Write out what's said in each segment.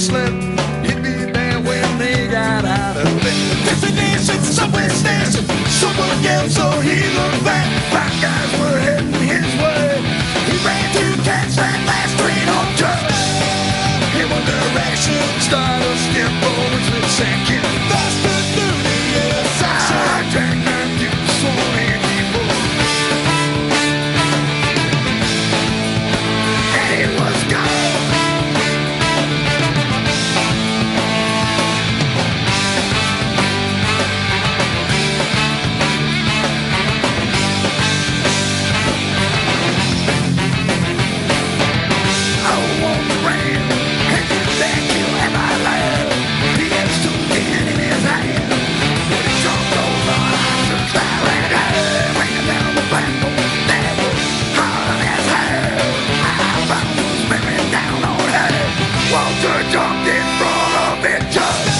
slept. He'd be there when they got out of bed. Destination, subway station, someone yelled, so he looked back. Five guys were heading his way. He ran to catch that last train on track. In one direction, started step forwards with second. Walter jumped in front of it just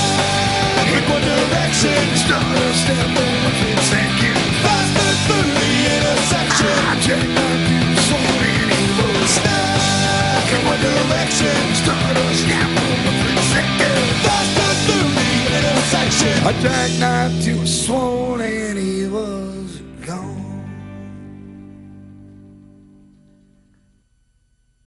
in one direction. Started step forward second. Faster through the intersection. I checked my views many was stuck in one direction. Started step forward second. Faster through the intersection. A jackknife to a swan and he was.